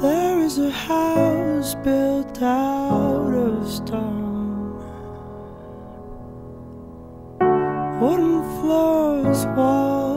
There is a house built out of stone, wooden floors, walls